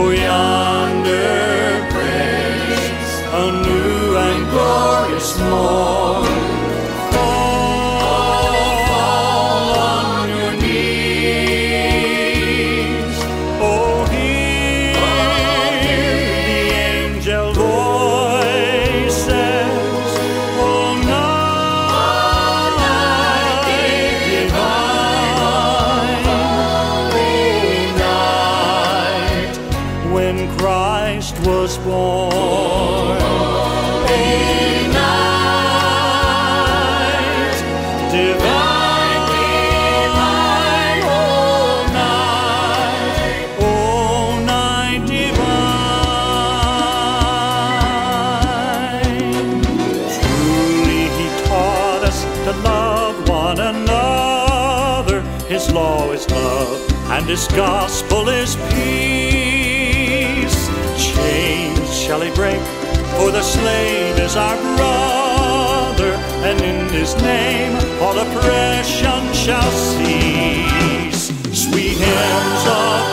for yonder praise a new and glorious morn. This gospel is peace. Chains shall he break, for the slain is our brother, and in his name all oppression shall cease. Sweet hymns of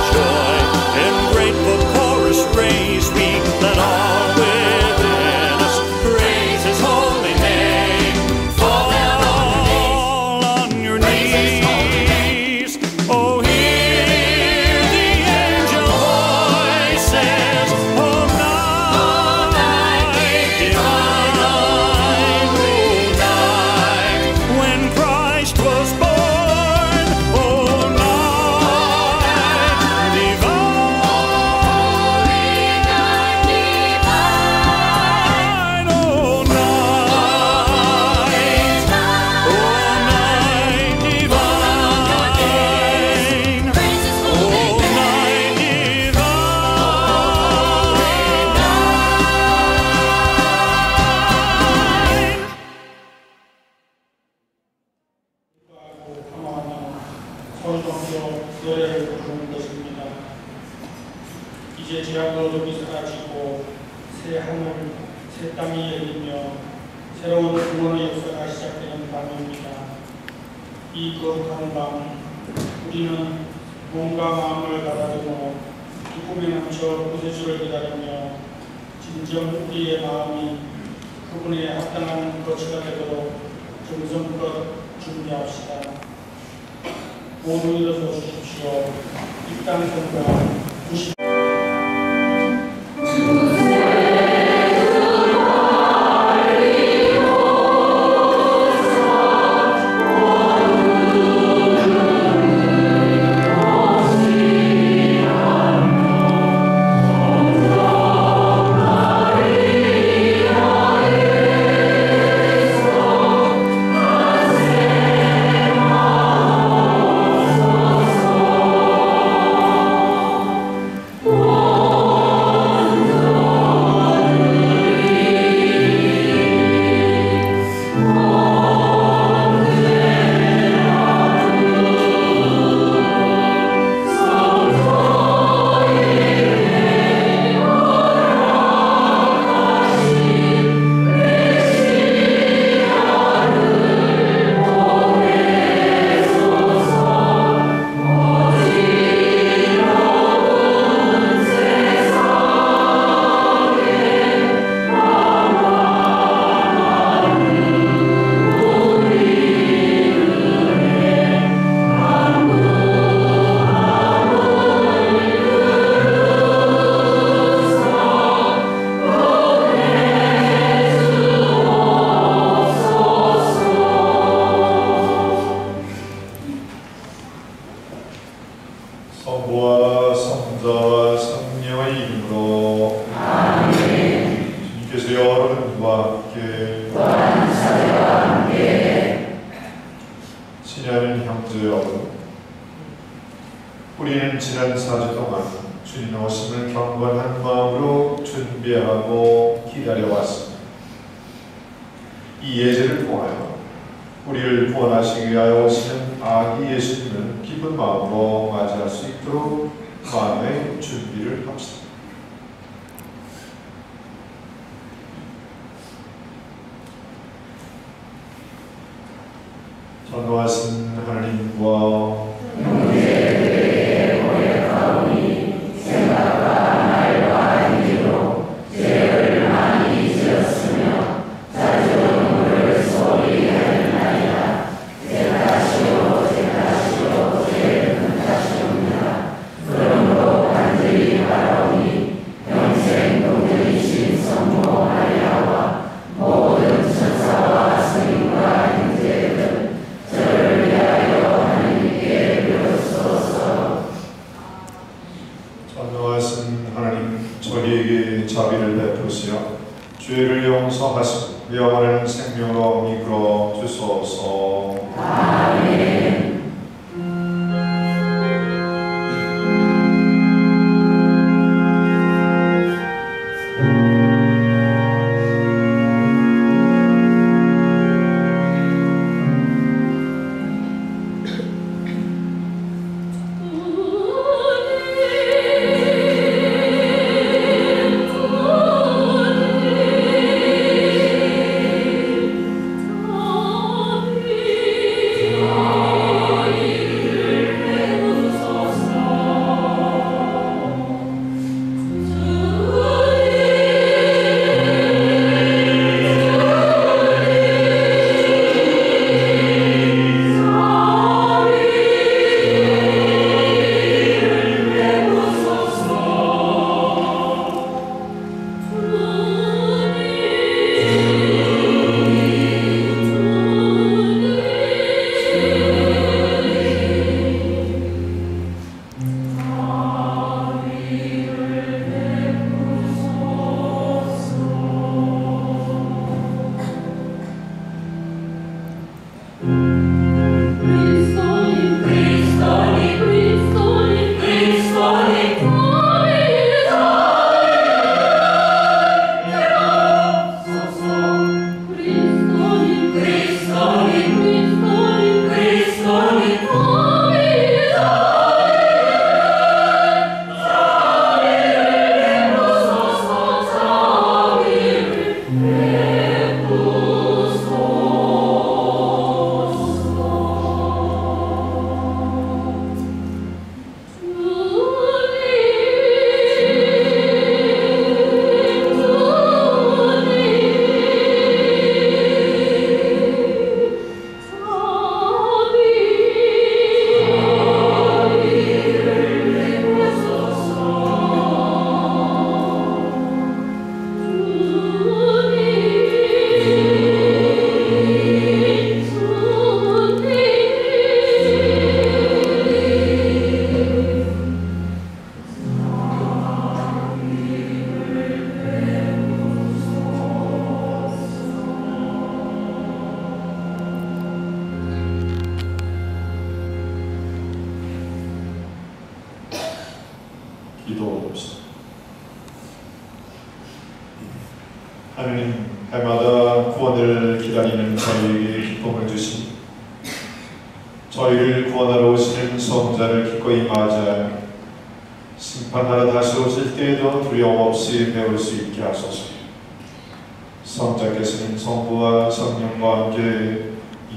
성자께서는 성부와 성령과 함께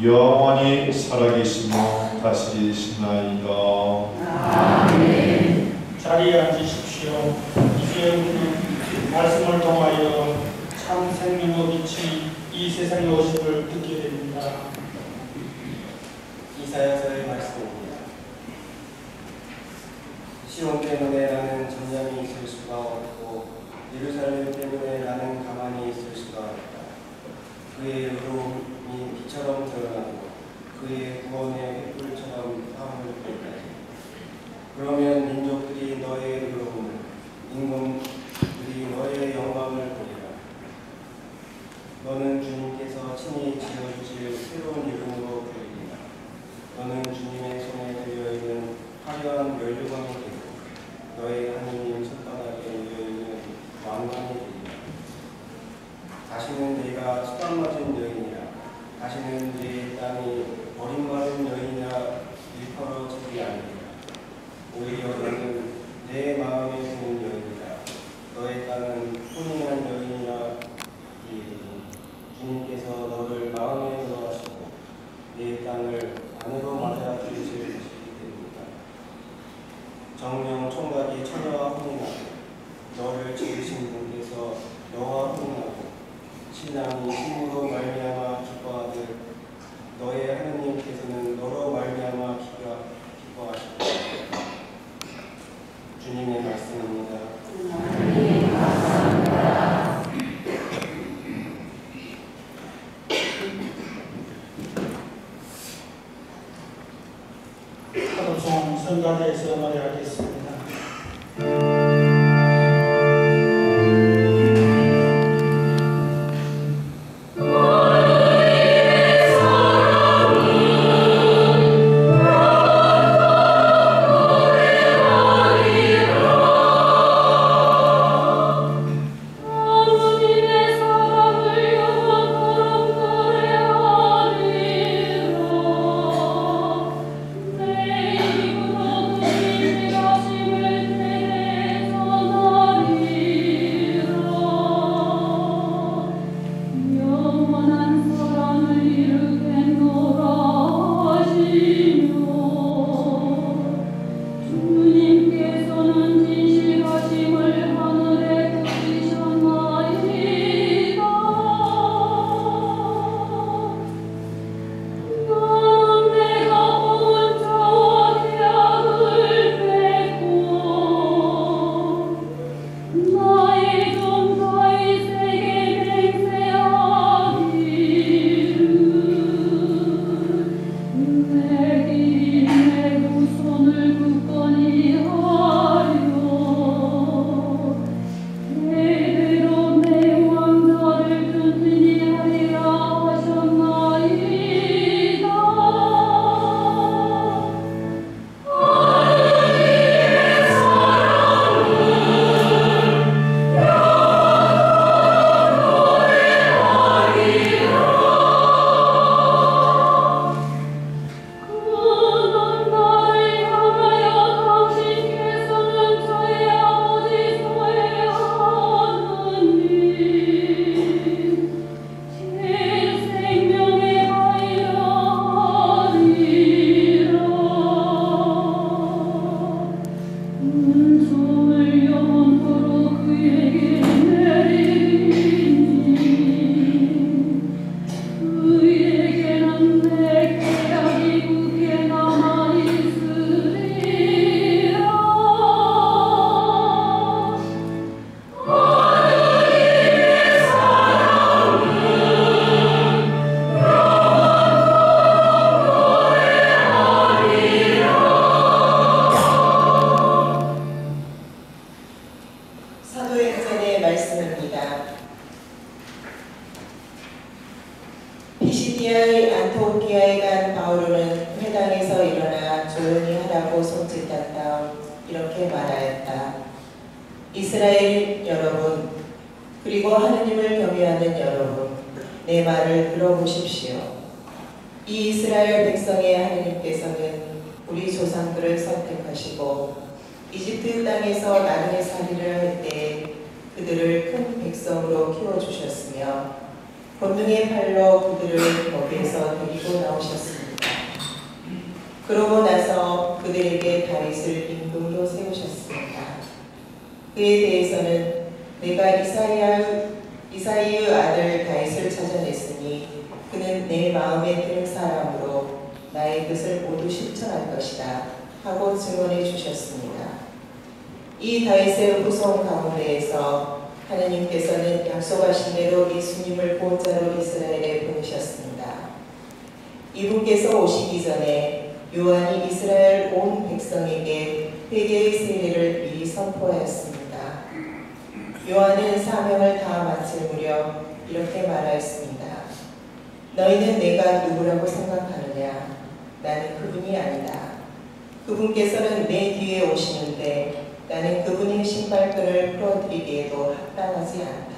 영원히 살아계시며 다스리시나이다. 자리에 앉으십시오. 이제 우리는 말씀을 통하여 참 생명의 빛이 이 세상에 오심을 듣게 됩니다. 이사야서의 말씀입니다. 시온 때문에 나는 잠잠히 있을 수가 없고 예루살렘 때문에 나는 가만히 있을 수가 없다. 그의 의로움이 빛처럼 드러나고 그의 구원의 횃불처럼 화음을 뺄까지. 그러면 민족들이 너의 의로움을 인공들이 너의 영광을 보리라. 너는 주님께서 친히 지어주실 새로운 이름으로 부르리라. 너는 주님의 다시는 내 땅이 버림받은 여인이나 일컬어지지 않으리라. 오히려 너는 내 마음에 드는 여인이다. 너의 땅은 혼인한 여인이라 이르니 주님께서 너를 마음에 들어하시고 내 땅을 안으로 맞아주실 것이기 때문이다. 정령 총각이 처녀와 혼인하고 너를 지으신 분께서 너와 혼인하고 신랑이 힘으로 말미암아 기뻐하듯 너의 하느님께서는 너로 말미암아 기뻐 기뻐하시고 주님의 말씀입니다. 하도 하라고 손짓한 다음 이렇게 말하였다. 이스라엘 여러분, 그리고 하느님을 경외하는 여러분, 내 말을 들어보십시오. 이 이스라엘 백성의 하느님께서는 우리 조상들을 선택하시고 이집트 땅에서 나그네 살이를 할 때 그들을 큰 백성으로 키워주셨으며 본능의 팔로 그들을 거기에서 데리고 나오셨습니다. 그러고 나서 그들에게 다윗을 임금으로 세우셨습니다. 그에 대해서는 내가 이사야, 이사이의 아들 다윗을 찾아냈으니 그는 내 마음에 드는 사람으로 나의 뜻을 모두 실천할 것이다 하고 증언해 주셨습니다. 이 다윗의 후손 가운데에서 하나님께서는 약속하신 대로 예수님을 보호자로 이스라엘에 보내셨습니다. 이분께서 오시기 전에 요한이 이스라엘 온 백성에게 회개의 세례를 미리 선포하였습니다. 요한은 사명을 다 마칠 무렵 이렇게 말하였습니다. 너희는 내가 누구라고 생각하느냐? 나는 그분이 아니다. 그분께서는 내 뒤에 오시는데 나는 그분의 신발끈을 풀어드리기에도 합당하지 않다.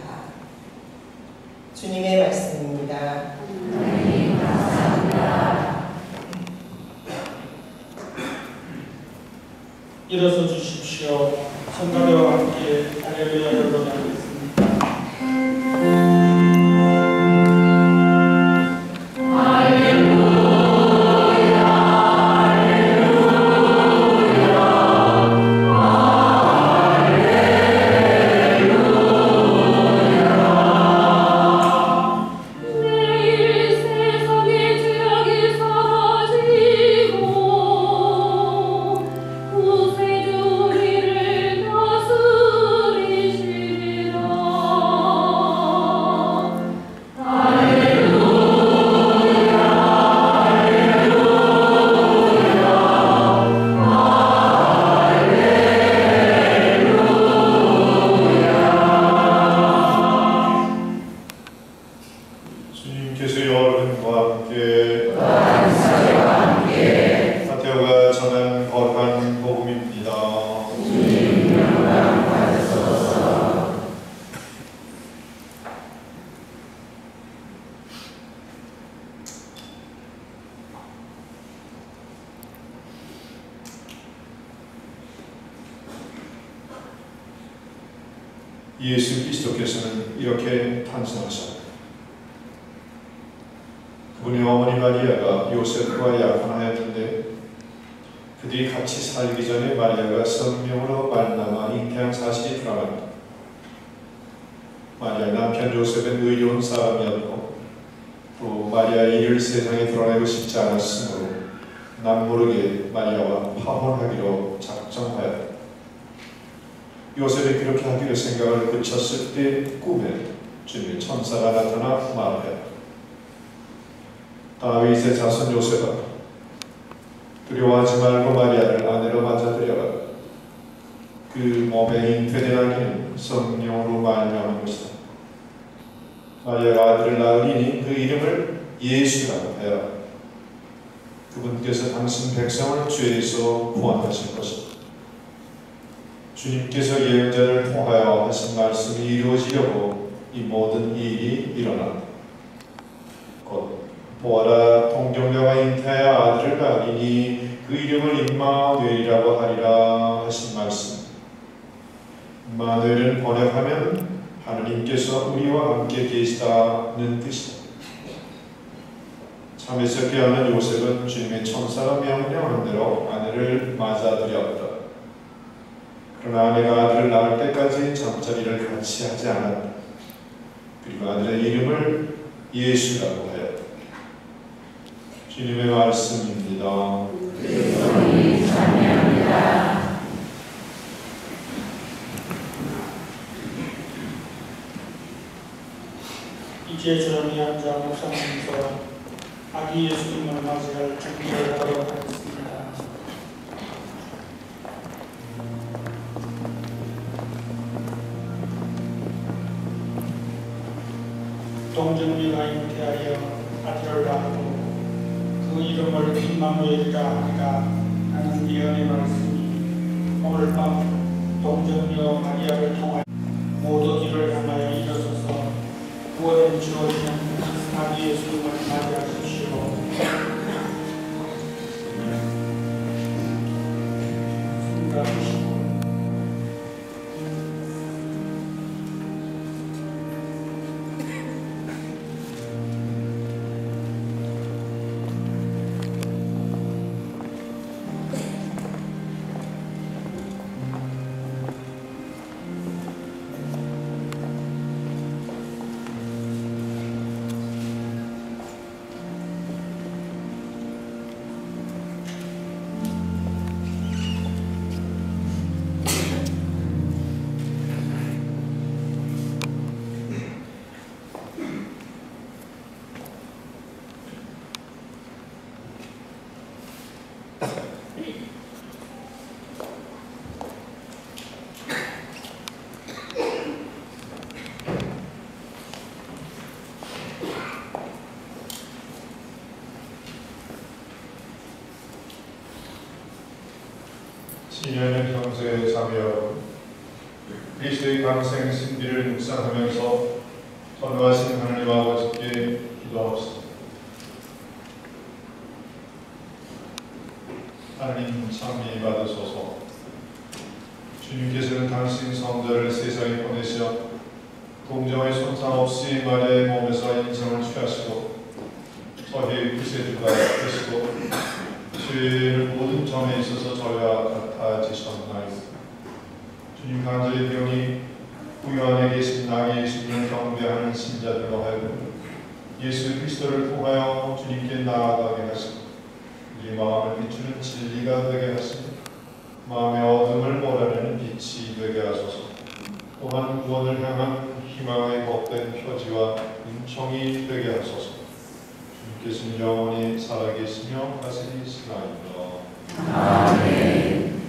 주님의 말씀입니다. 일어서 주십시오. 성가대와 함께 할렐루야 여러분. 이제 저는 이 한자 목사님께서 아기 예수님을 맞이할 준비를 하도록 하겠습니다. 동정비가 잉태하여 아들을 낳고 그 이름을 임마누엘이라 하니라 하는 예언의 말씀이 오늘 밤 동정녀 마리아를 통하여 모두 nós, né? Havia 2020년의 평소에 참여하고 그리스도의 강생 신비를 묵상하면서 신자들로 하여금 예수 그리스도를 통하여 주님께 나아가게 하시고 우리 마음을 비추는 진리가 되게 하시고 마음의 어둠을 몰아내는 빛이 되게 하소서. 또한 구원을 향한 희망의 복된 표지와 은총이 되게 하소서. 주님께서는 영원히 살아계시며 다스리시나이다. 자리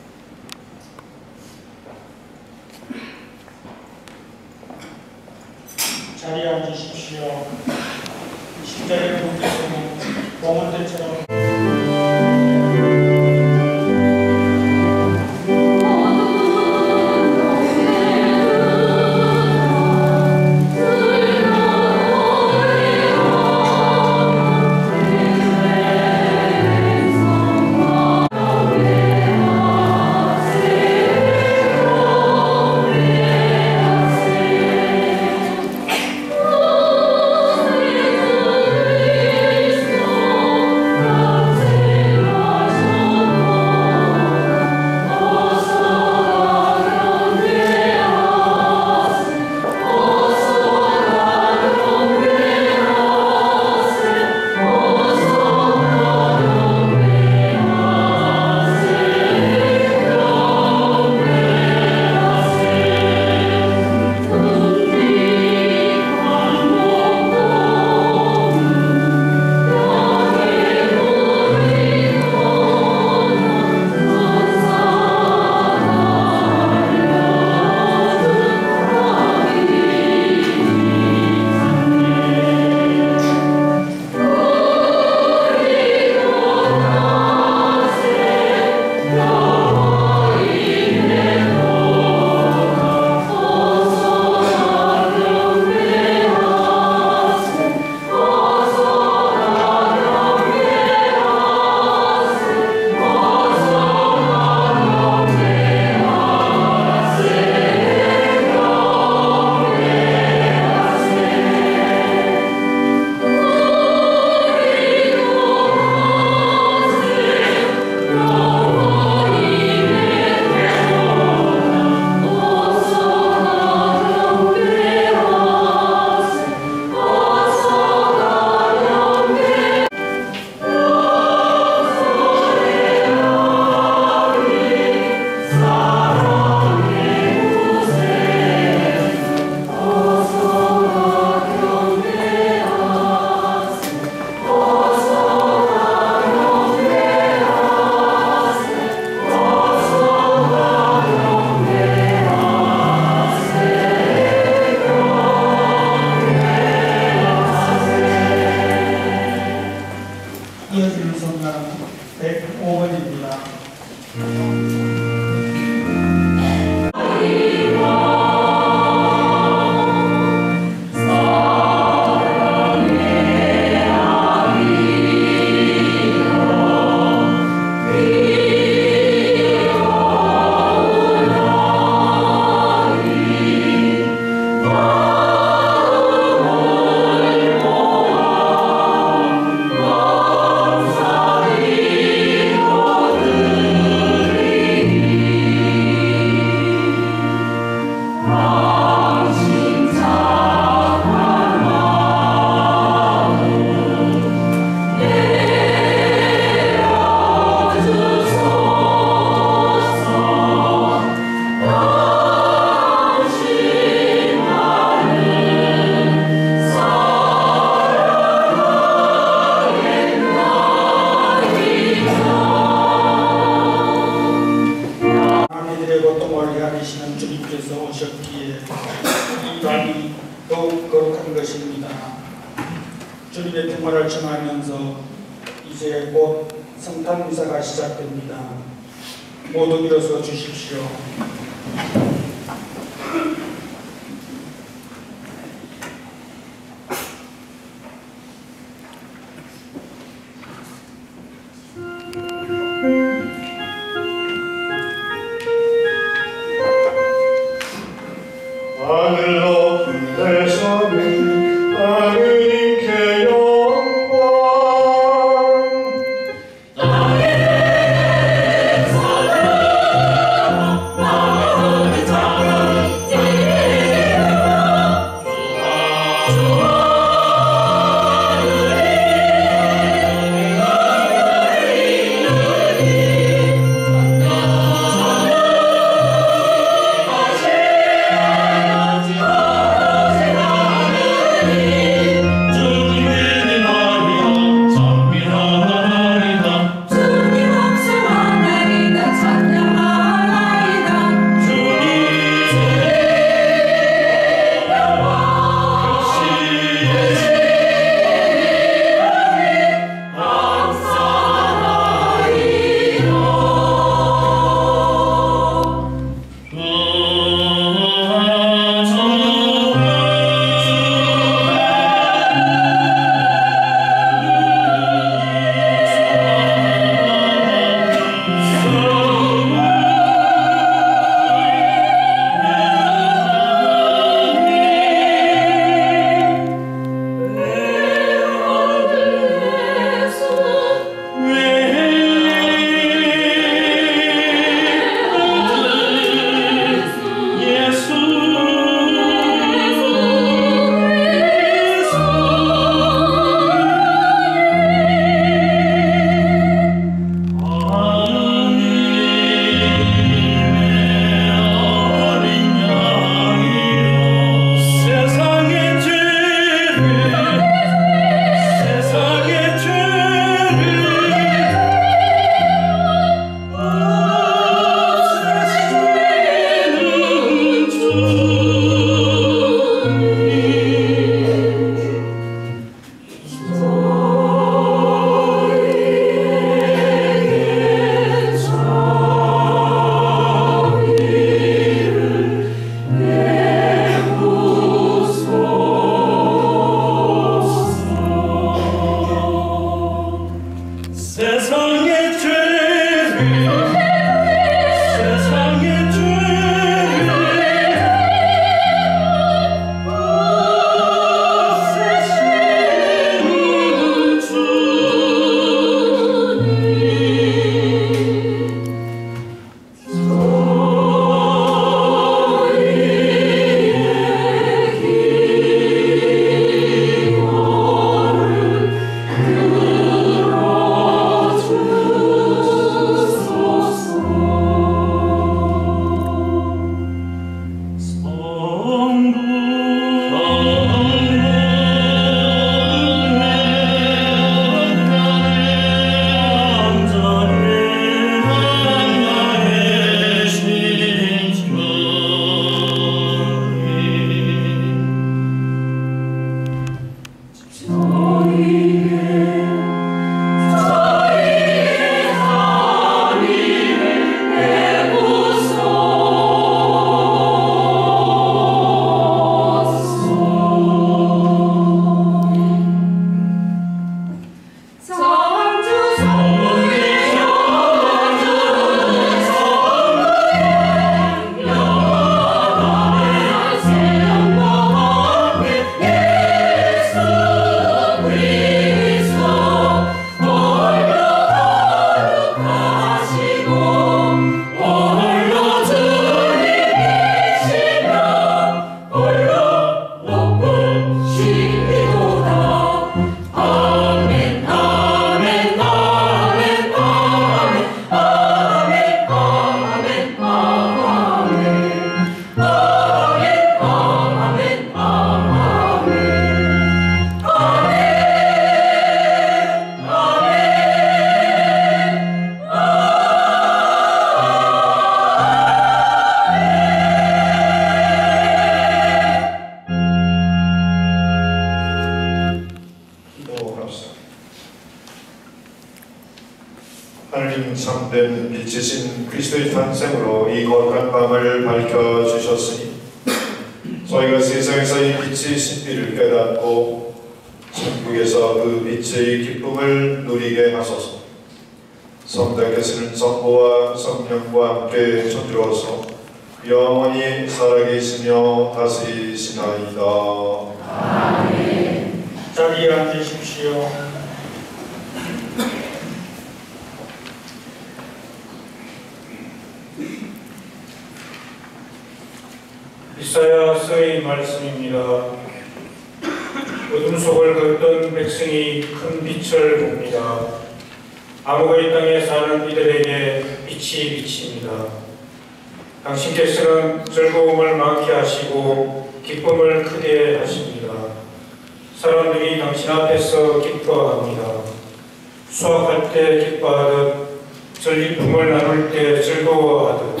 전리품을 나눌 때 즐거워하듯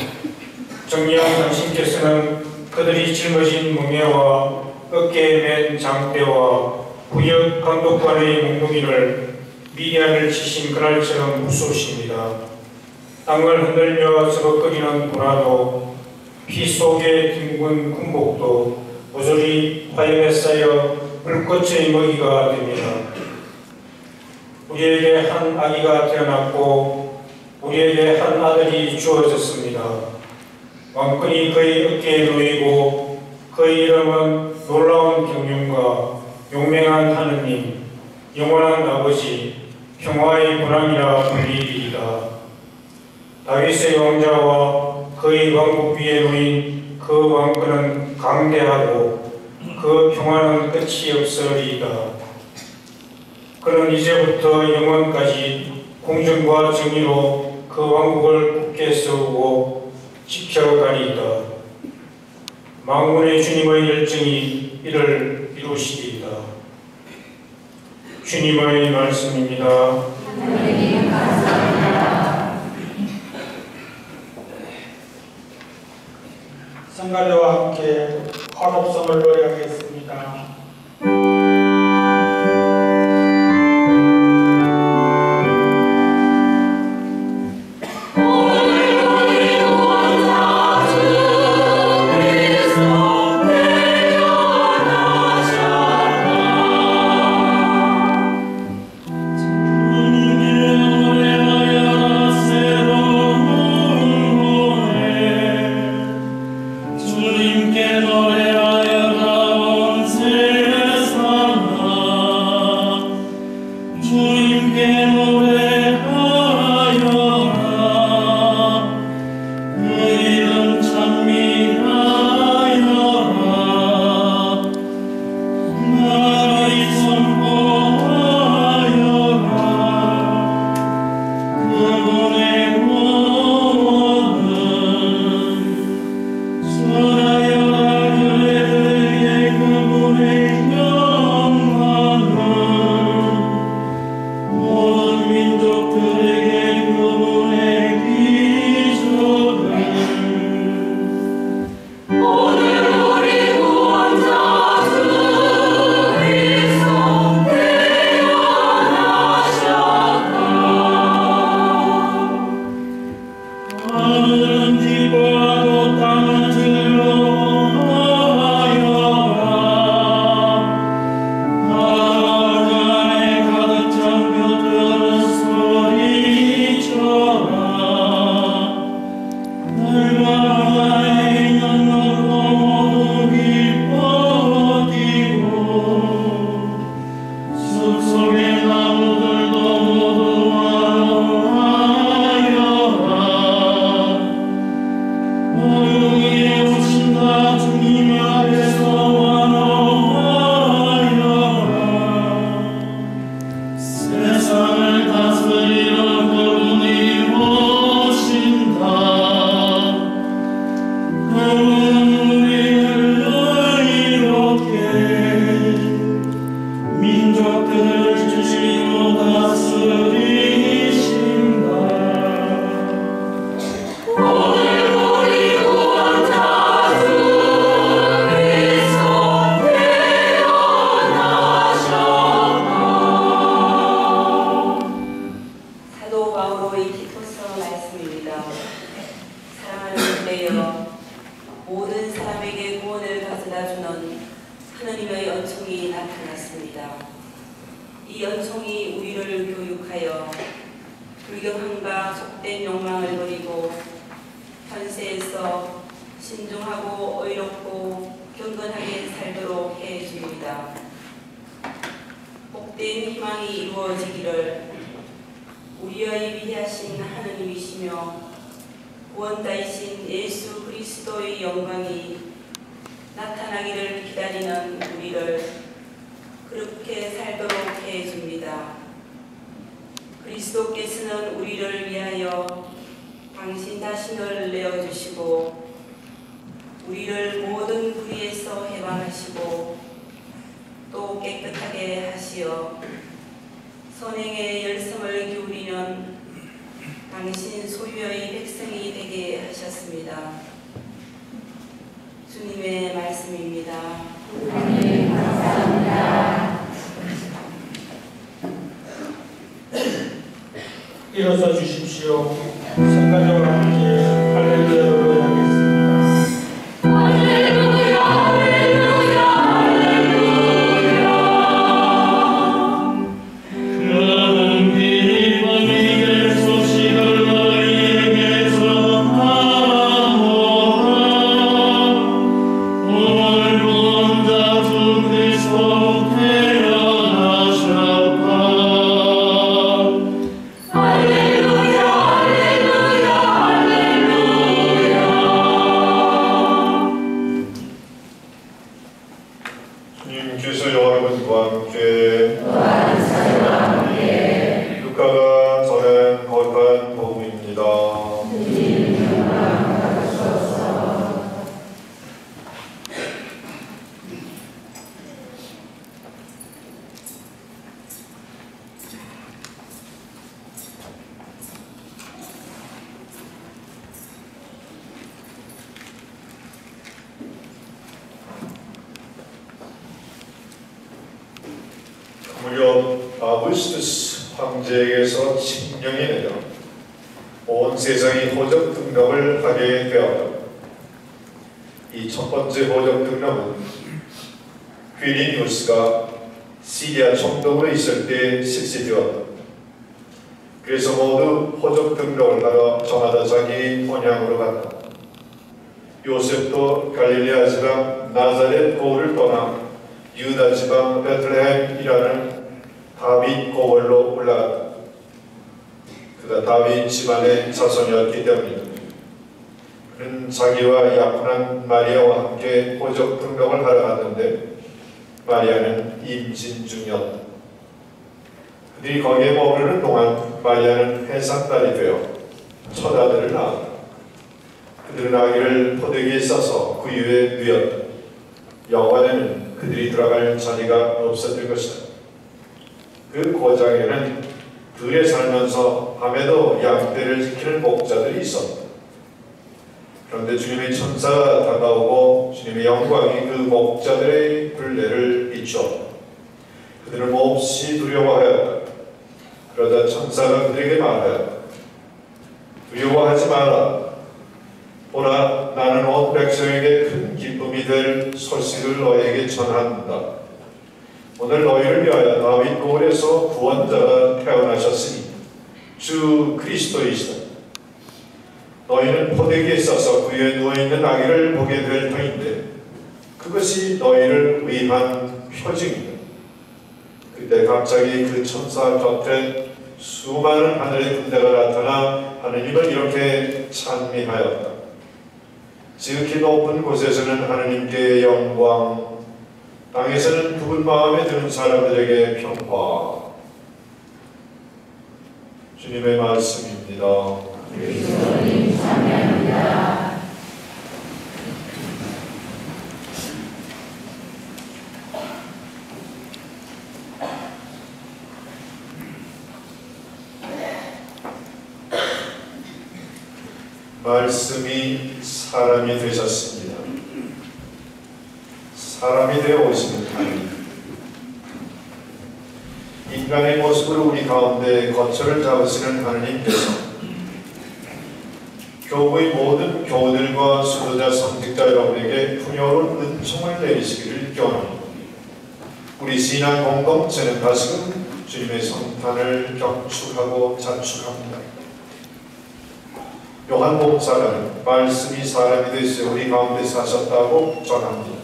정령 당신께서는 그들이 짊어진 뭉에와 어깨에 맨 장대와 구역 감독관의 몽둥이를 미디안을 치신 그날처럼 무서우십니다. 땅을 흔들며 저벅거리는 고라도 피 속에 뒹군 군복도 모조리 화염에 쌓여 불꽃의 먹이가 됩니다. 우리에게 한 아기가 태어났고 우리에게 한 아들이 주어졌습니다. 왕권이 그의 어깨에 놓이고 그의 이름은 놀라운 경륜과 용맹한 하느님, 영원한 아버지, 평화의 보람이라 불리리이다. 다윗의 왕자와 그의 왕국 위에 놓인 그 왕권은 강대하고 그 평화는 끝이 없으리이다. 그는 이제부터 영원까지 공정과 정의로 그 왕국을 굳게 세우고 지켜가리이다. 망군의 주님의 열정이 이를 이루시리이다. 주님의 말씀입니다. 성가대와 함께 화rop성을 노래하겠습니다. 기다리는 우리를 그렇게 살도록 해 줍니다. 그리스도께서는 우리를 위하여 당신 자신을 내어주시고 우리를 모든 불의에서 해방하시고 또 깨끗하게 하시어 선행의 열성을 기울이는 당신 소유의 백성이 되게 하셨습니다. 주님의 말씀입니다. 일어서 주십시오. 성가적으로 함께 할렐루야 다윗 집안의 자손이었기 때문이다. 그는 자기와 약혼한 마리아와 함께 호적 등록을 하러 갔는데 마리아는 임신 중이었다. 그들이 거기에 머무르는 동안 마리아는 해산달이 되어 첫 아들을 낳았다. 그들은 아기를 포대기에 싸서 그 위에 누였다. 여관에는 그들이 들어갈 자리가 없었을 것이다. 그 고장에는 들에 살면서 밤에도 양떼를 지키는 목자들이 있었다. 그런데 주님의 천사가 다가오고 주님의 영광이 그 목자들의 굴레를 비추었다. 그들은 몹시 두려워하였다. 그러자 천사가 그들에게 말하였다. 두려워하지 마라. 보라 나는 온 백성에게 큰 기쁨이 될 소식을 너에게 전한다. 오늘 너희를 위하여 다윗 고을에서 구원자가 태어나셨으니 주 그리스도이시다. 너희는 포대기에 싸서 그 위에 누워있는 아기를 보게 될 터인데 그것이 너희를 위한 표징이다. 그때 갑자기 그 천사 곁에 수많은 하늘의 군대가 나타나 하느님을 이렇게 찬미하였다. 지극히 높은 곳에서는 하느님께 영광, 땅에서는 그분 마음에 드는 사람들에게 평화. 주님의 말씀입니다. 말씀이 사람이 되셨습니다. 사람이 되어 오시는 하나님. 인간의 모습으로 우리 가운데 거처를 잡으시는 하나님께서 교부의 모든 교우들과 수도자 성직자 여러분에게 풍요로운 은총을 내리시기를 기원합니다. 우리 신앙 공동체는 다시금 주님의 성탄을 경축하고 자축합니다. 요한 목사는 말씀이 사람이 되시 우리 가운데 사셨다고 전합니다.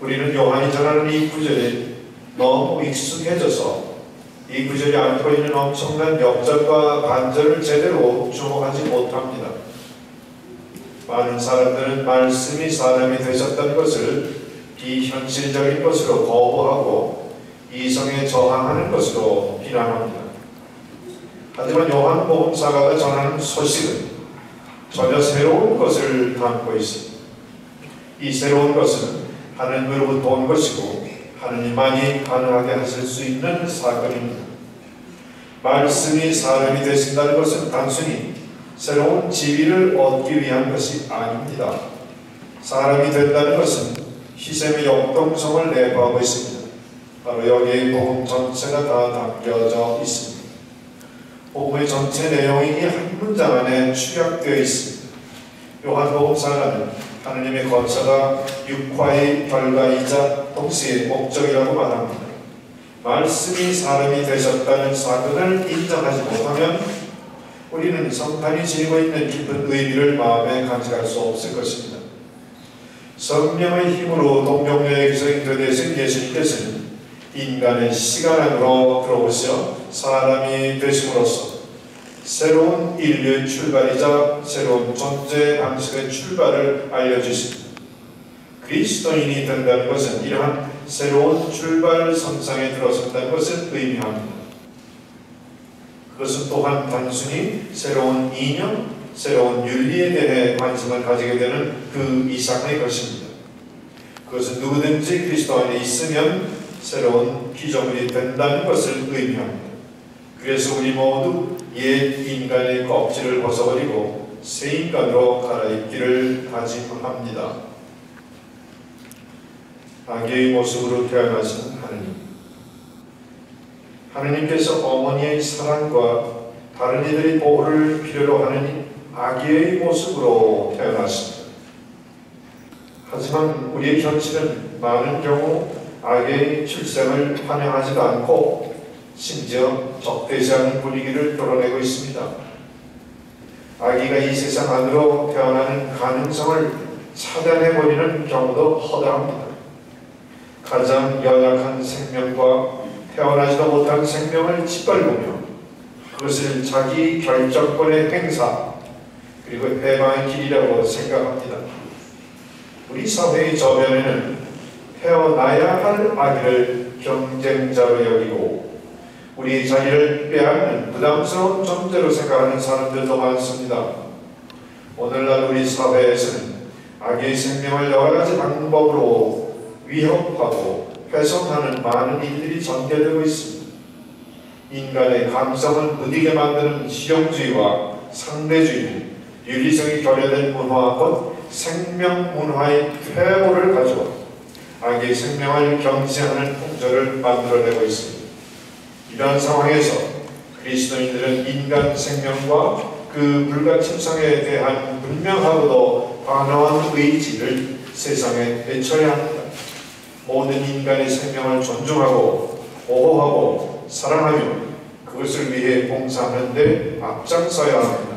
우리는 요한이 전하는 이 구절에 너무 익숙해져서 이 구절이 안고 있는 엄청난 역전과 반전을 제대로 주목하지 못합니다. 많은 사람들은 말씀이 사람이 되셨다는 것을 비현실적인 것으로 거부하고 이성에 저항하는 것으로 비난합니다. 하지만 요한 복음사가가 전하는 소식은 전혀 새로운 것을 담고 있습니다. 이 새로운 것은 하나님으로부터 온 것이고 하느님만이 가능하게 하실 수 있는 사건입니다. 말씀이 사람이 되신다는 것은 단순히 새로운 지위를 얻기 위한 것이 아닙니다. 사람이 된다는 것은 희생의 역동성을 내포하고 있습니다. 바로 여기에 복음 전체가 다 담겨져 있습니다. 복음의 전체 내용이 이한 문장 안에 축약되어 있습니다. 요한복음 사가는 하느님의 권세가 육화의 결과이자 동시에 목적이라고 말합니다. 말씀이 사람이 되셨다는 사건을 인정하지 못하면 우리는 성탄이 지니고 있는 깊은 의미를 마음에 간직할 수 없을 것입니다. 성령의 힘으로 동정녀의 기성인도 되신 예수님께서는 인간의 시간 안으로 들어오셔 사람이 되심으로써 새로운 인류의 출발이자 새로운 존재 방식의 출발을 알려주십니다. 그리스도인이 된다는 것은 이러한 새로운 출발 선상에 들어선다는 것을 의미합니다. 그것은 또한 단순히 새로운 이념, 새로운 윤리에 대해 관심을 가지게 되는 그 이상의 것입니다. 그것은 누구든지 그리스도 안에 있으면 새로운 피조물이 된다는 것을 의미합니다. 그래서 우리 모두 옛 인간의 껍질을 벗어버리고 새 인간으로 갈아입기를 다짐합니다. 아기의 모습으로 태어나신 하느님. 하느님께서 어머니의 사랑과 다른 이들의 보호를 필요로 하는 아기의 모습으로 태어났습니다. 하지만 우리의 현실은 많은 경우 아기의 출생을 환영하지도 않고 심지어 적대시하는 분위기를 드러내고 있습니다. 아기가 이 세상 안으로 태어나는 가능성을 차단해버리는 경우도 허다합니다. 가장 연약한 생명과 태어나지도 못한 생명을 짓밟으며 그것을 자기 결정권의 행사 그리고 해방의 길이라고 생각합니다. 우리 사회의 저변에는 태어나야 할 아기를 경쟁자로 여기고 우리 자리를 빼앗는 부담스러운 존재로 생각하는 사람들도 많습니다. 오늘날 우리 사회에서는 아기의 생명을 여러 가지 방법으로 위협하고 훼손하는 많은 일들이 전개되고 있습니다. 인간의 감성을 무디게 만드는 실용주의와 상대주의, 윤리성이 결여된 문화, 곧 생명 문화의 퇴보를 가지고 아기의 생명을 경시하는 풍조를 만들어내고 있습니다. 이러한 상황에서 그리스도인들은 인간 생명과 그 불가침성에 대한 분명하고도 단호한 의지를 세상에 외쳐야 합니다. 모든 인간의 생명을 존중하고 보호하고 사랑하며 그것을 위해 봉사하는 데 앞장서야 합니다.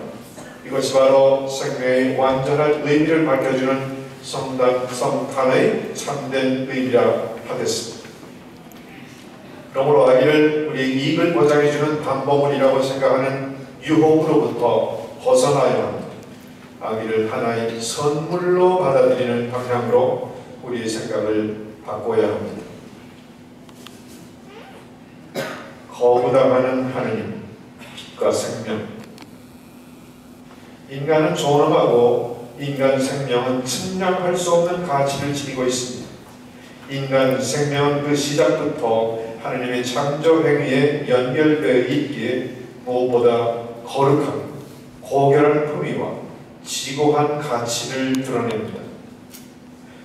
이것이 바로 생명의 완전한 의미를 밝혀주는 성단, 성탄의 참된 의미라 하겠습니다. 그러므로 아기를 우리 이익을 보장해주는 담보물이라고 생각하는 유혹으로부터 벗어나야. 아기를 하나의 선물로 받아들이는 방향으로 우리의 생각을 바꿔야 합니다. 거부당하는 하느님, 빛과 생명. 인간은 존엄하고 인간 생명은 측량할 수 없는 가치를 지니고 있습니다. 인간 생명은 그 시작부터 하느님의 창조 행위에 연결되어 있기에 무엇보다 거룩한 고결한 품위와 지고한 가치를 드러냅니다.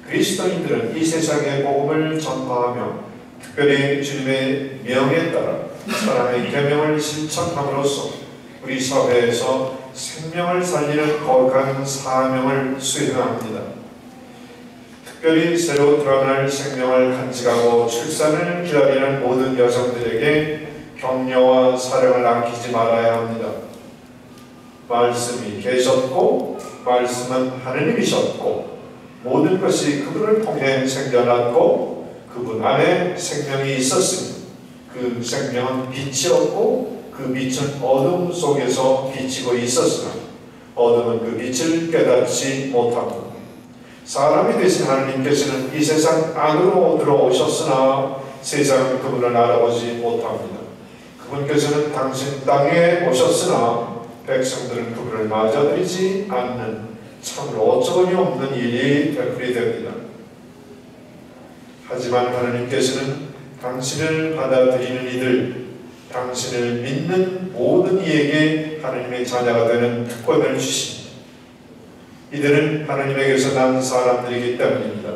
그리스도인들은 이 세상의 복음을 전파하며 특별히 주님의 명에 따라 사람의 계명을 실천함으로써 우리 사회에서 생명을 살리는 거룩한 사명을 수행합니다. 특별히 새로 드러날 생명을 간직하고 출산을 기다리는 모든 여성들에게 격려와 사랑을 남기지 말아야 합니다. 말씀이 계셨고 말씀은 하느님이셨고 모든 것이 그분을 통해 생겨났고 그분 안에 생명이 있었으니 그 생명은 빛이었고 그 빛은 어둠 속에서 비치고 있었으나 어둠은 그 빛을 깨닫지 못하고 사람이 되신 하나님께서는 이 세상 안으로 들어오셨으나 세상은 그분을 알아보지 못합니다. 그분께서는 당신 땅에 오셨으나 백성들은 그분을 맞아들이지 않는 참으로 어처구니 없는 일이 되풀이 됩니다. 하지만 하나님께서는 당신을 받아들이는 이들, 당신을 믿는 모든 이에게 하나님의 자녀가 되는 특권을 주십니다. 이들은 하나님에게서 난 사람들이기 때문입니다.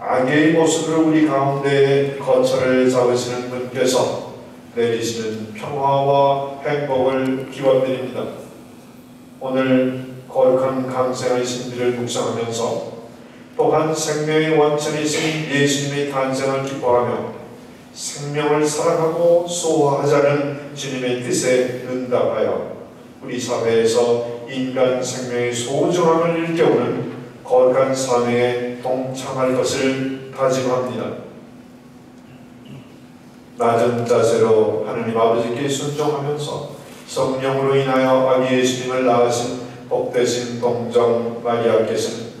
악의 모습으로 우리 가운데 거처를 잡으시는 분께서 내리시는 평화와 행복을 기원드립니다. 오늘 거룩한 강생의 신비를 묵상하면서 또한 생명의 원천이신 예수님의 탄생을 기뻐하며 생명을 사랑하고 소화하자는 주님의 뜻에 응답하여 우리 사회에서 인간 생명의 소중함을 일깨우는 거룩한 사명에 동참할 것을 다짐합니다. 낮은 자세로 하느님 아버지께 순종하면서 성령으로 인하여 아기 예수님을 낳으신 복되신 동정 마리아께서는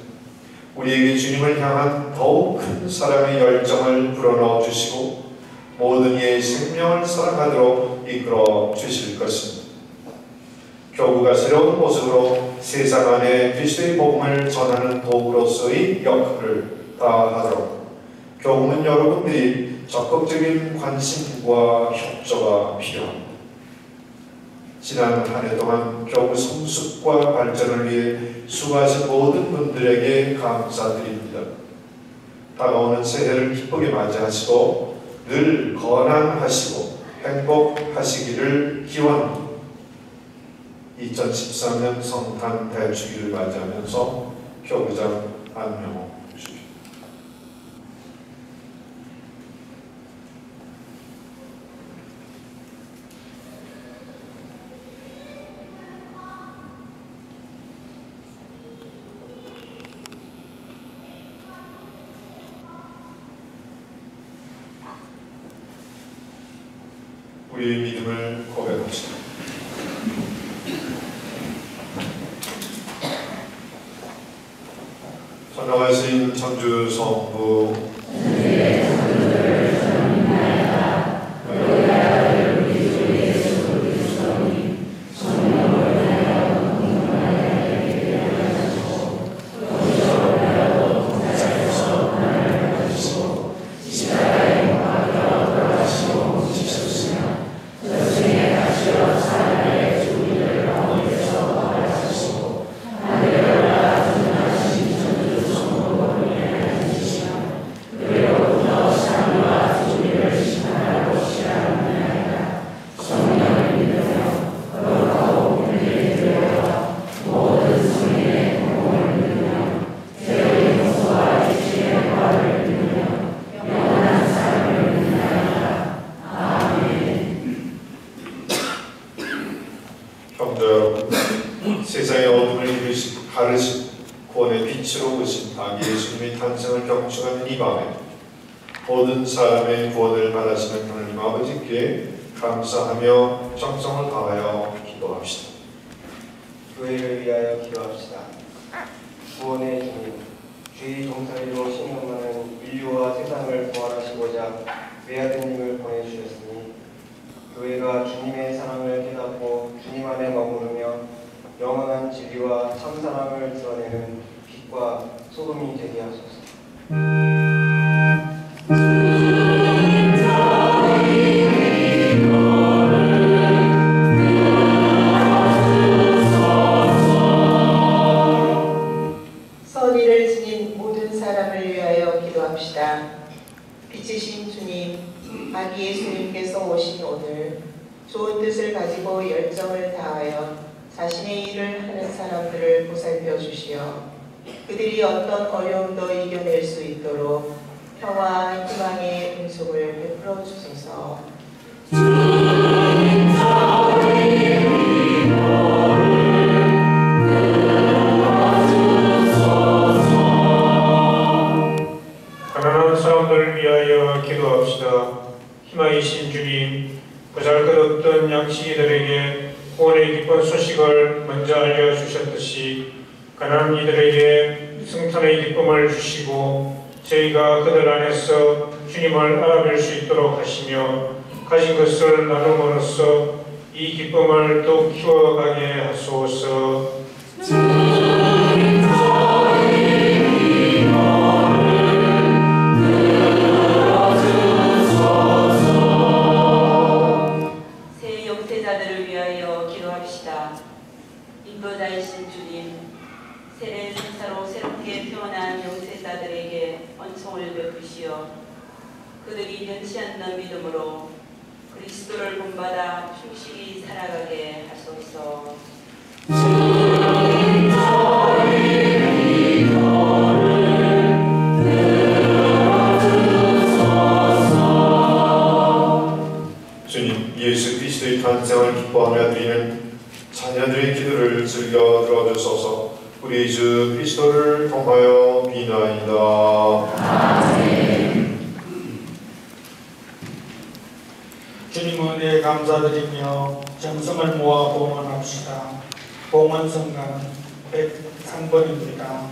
우리에게 주님을 향한 더욱 큰 사랑의 열정을 불어넣어 주시고 모든 이의 생명을 사랑하도록 이끌어 주실 것입니다. 교구가 새로운 모습으로 세상 안에 그리스도의 복음을 전하는 도구로서의 역할을 다하도록 교구는 여러분들이 적극적인 관심과 협조가 필요합니다. 지난 한 해 동안 교구 성숙과 발전을 위해 수고하신 모든 분들에게 감사드립니다. 다가오는 새해를 기쁘게 맞이하시고 늘 건강하시고 행복하시기를 기원합니다. 2013년 성탄 대축일을 맞이하면서 안녕 주십시오. 우리의 믿음을 고백합시다. 전능하신 천주 성부 성도 여러분, 세상의 어둠을 이루시, 가르신 구원의 빛으로 오신 아기 예수님의 탄생을 경축하는 이 밤에 모든 사람의 구원을 바라시는 하나님 아버지께 감사하며 정성을 다하여 기도합시다. 교회를 위하여 기도합시다. 구원의 주님, 주의 종살이로 신명하는 인류와 세상을 구원하시고자 외아드님을 보내주셨으니 교회가 주님의 사랑을 깨닫고 주님 안에 머무르며 영원한 진리와 참사랑을 드러내는 빛과 소금이 되게 하소서. 정성을 모아 봉헌합시다. 봉헌성가는 103번입니다.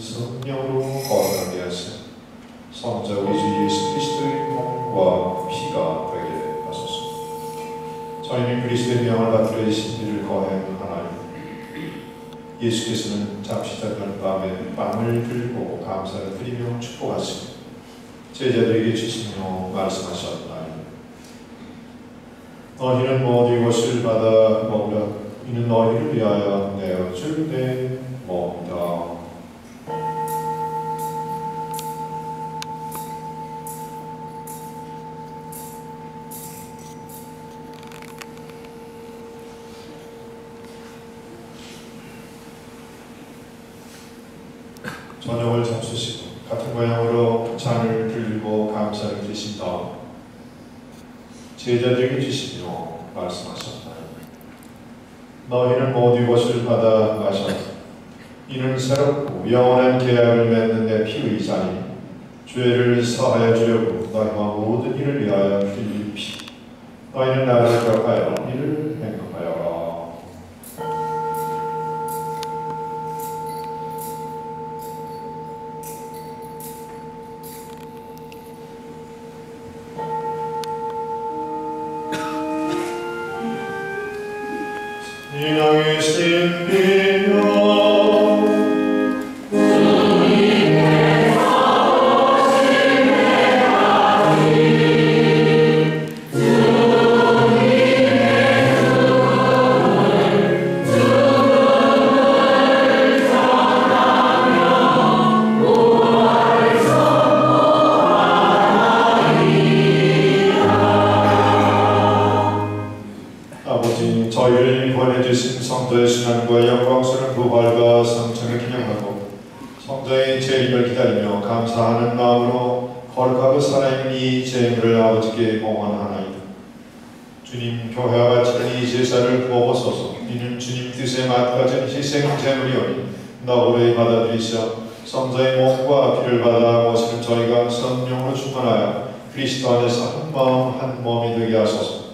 성령으로 거룩하게 하시어 성자 우리 주 예수 그리스도의 몸과 피가 되게 하소서. 저희는 그리스도의 명을 받들어 신비를 거행하나이다. 예수께서는 잠시자던 밤에 빵을 들고 감사를 드리며 축복하시고 제자들에게 주시며 말씀하셨나이다. 너희는 모두 이것을 받아 먹으라. 이는 너희를 위하여 내어 줄 내 몸이다. 저녁을 잡수시고 같은 모양으로 잔을 들고 감사를 드신 다음 제자들에게 주시며 말씀하셨나요? 너희는 모두 이것을 받아 마셔 이는 새롭고 영원한 계약을 맺는 내 피의 잔이 죄를 사하여 주려고 너희와 모든 일을 위하여 흘릴 피 너희는 나를 기억하여 성령으로 충만하여 그리스도 안에서 한 마음 한 몸이 되게 하소서.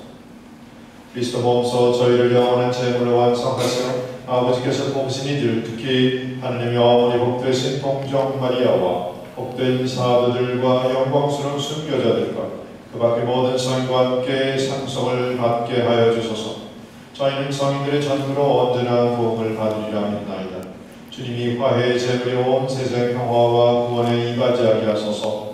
그리스도 몸소 저희를 영원한 재물로 완성하시어 아버지께서 뽑으신 이들 특히 하느님의 어머니 복되신 동정 마리아와 복된 사도들과 영광스러운 순교자들과 그 밖의 모든 성인과 함께 상속을 받게 하여 주소서. 저희는 성인들의 전부로 언제나 도움을 받으리라 믿나이다. 주님이 화해의 재물이 온 세상 평화와 구원에 이바지하게 하소서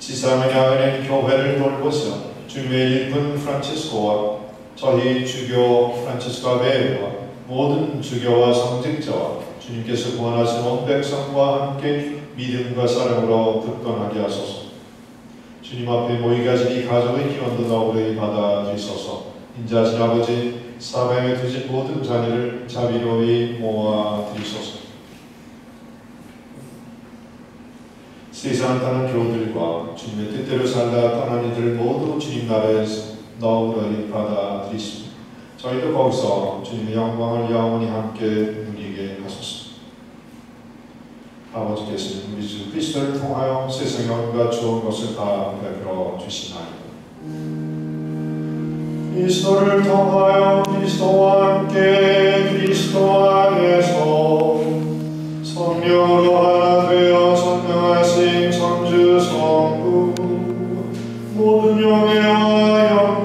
지상을 향하는 교회를 돌보시어 주님의 일꾼 프란치스코와 저희 주교 프란치스코 베르와 모든 주교와 성직자와 주님께서 구원하신 온 백성과 함께 믿음과 사랑으로 굳건하게 하소서. 주님 앞에 모이 가진 이 가족의 기원도 너그레이 받아 주소서. 인자하신 아버지 사방에 두신 모든 자녀를 자비로이 모아 드리소서. 세상 타는 교우들과 주님의 뜻대로 살다 떠난 이들 모두 주님 나라에서 너그러이 받아들이시고 저희도 거기서 주님의 영광을 영원히 함께 누리게 하소서. 아버지께서는 우리 주 그리스도를 통하여 세상의 온갖 좋은 것을 다 베풀어 주시나이다. 그리스도를 통하여 그리스도와 함께 그리스도 안에서 성령으로 하나 되어 선명하신 모든 영예와 영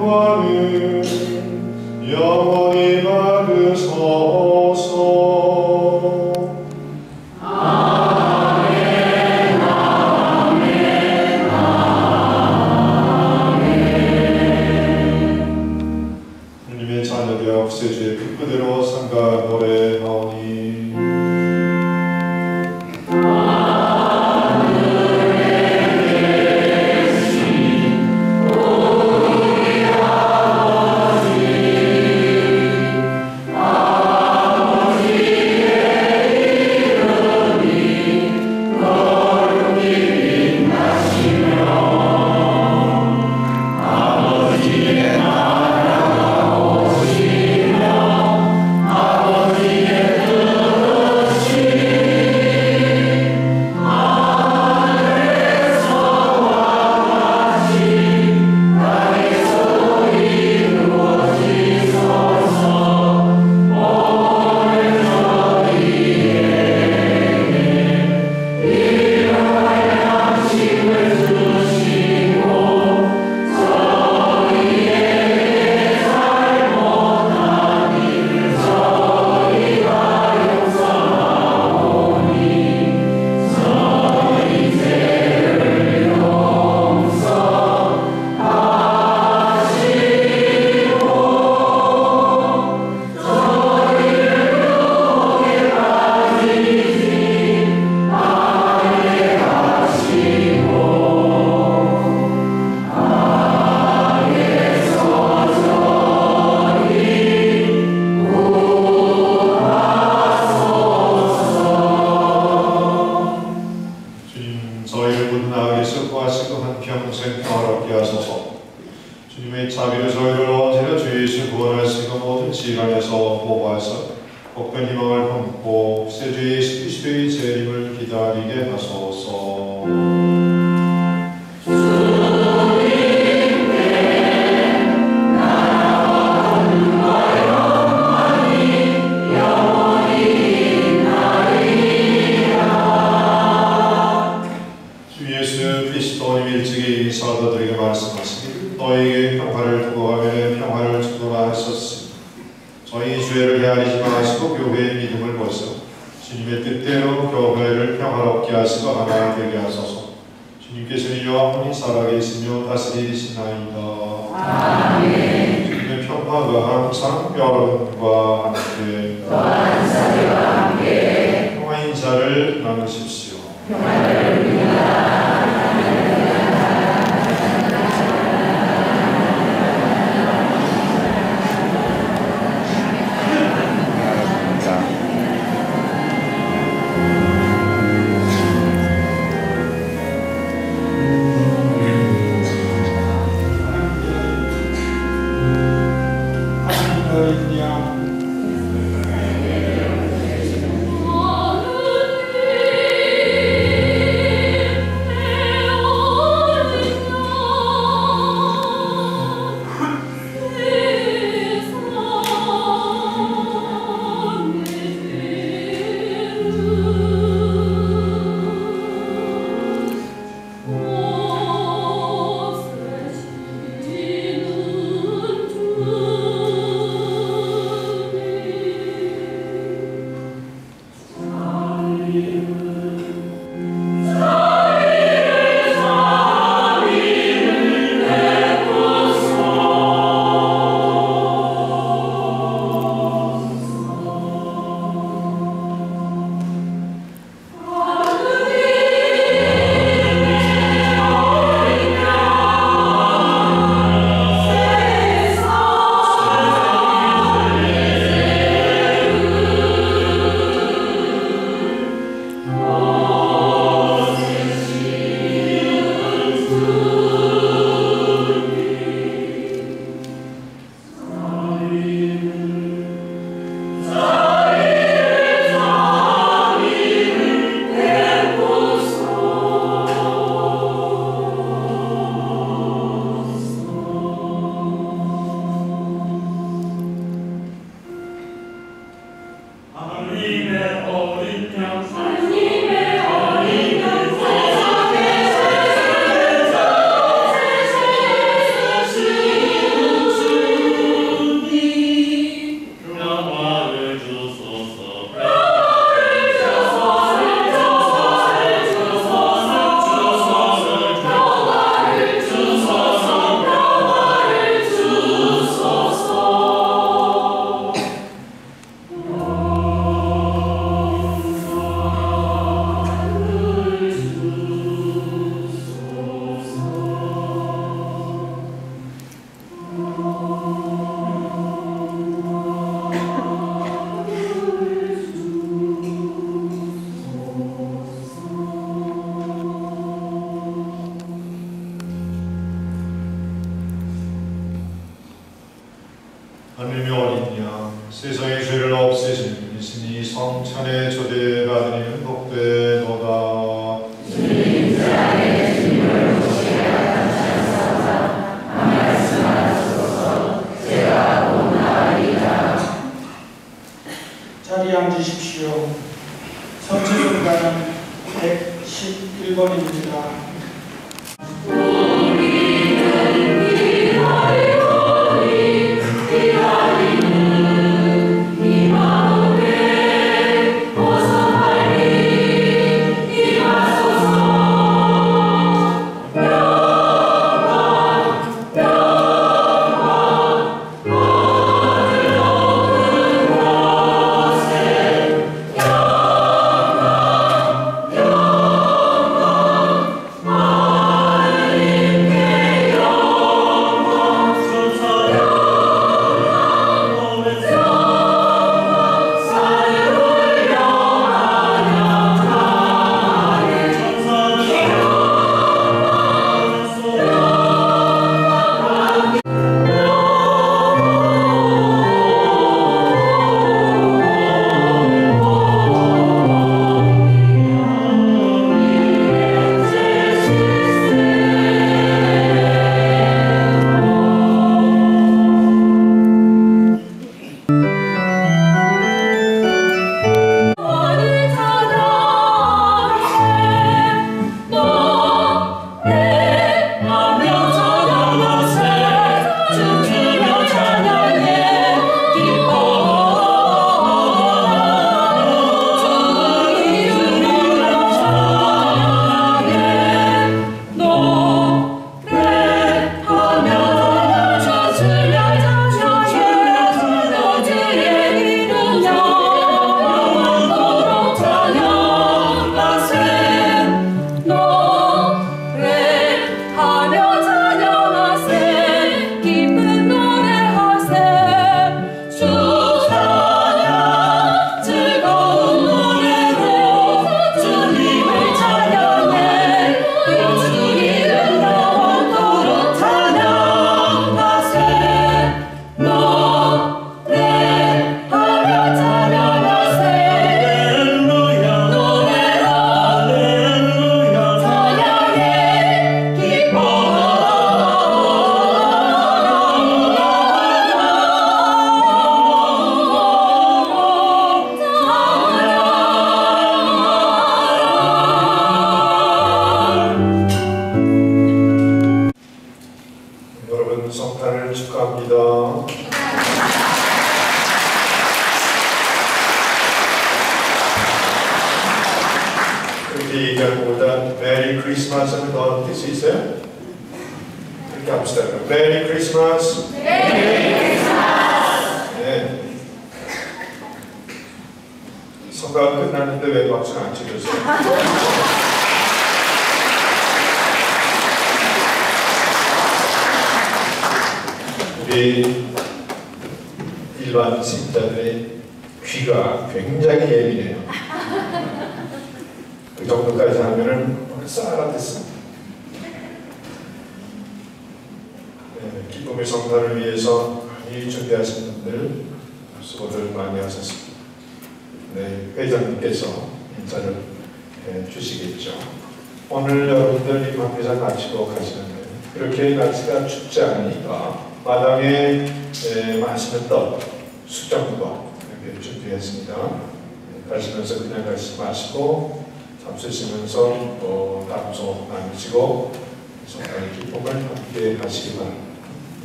성탄의 기쁨을 함께 하시기 바랍니다.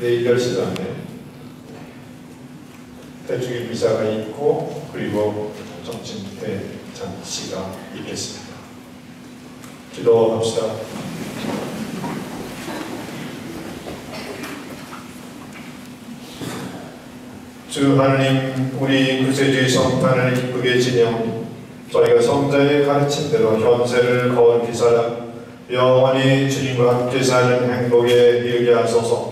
내일 10시간에 대중의 미사가 있고 그리고 점심때 잔치가 있겠습니다. 기도합시다. 주 하나님 우리 구세주의 성탄을 기쁘게 지내오니 저희가 성자의 가르친 대로 현세를 거룩히 살아 영원히 주님과 함께 사는 행복에 이르게 하소서.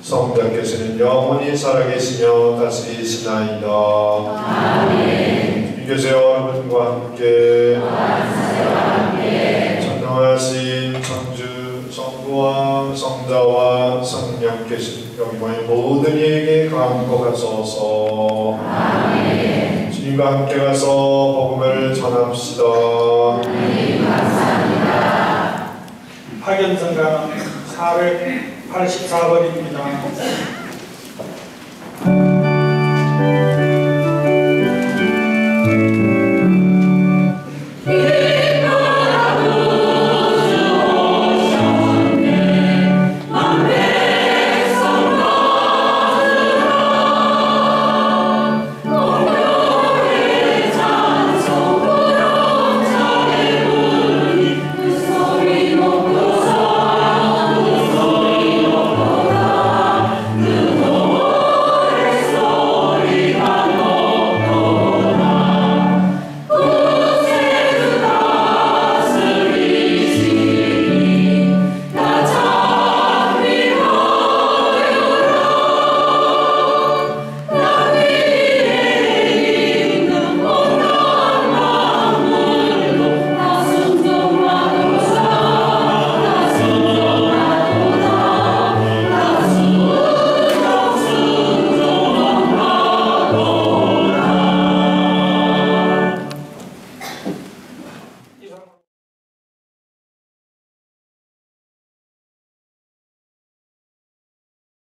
성자께서는 영원히 살아계시며 다스리시나이다. 아멘. 주님께서 여러분과 함께 전능하신 천주 성부와 성자와 성령께서 여기 모인 모든 이에게 강복하소서. 아멘. 주님과 함께 가서 복음을 전합시다 파견성가는 484번입니다.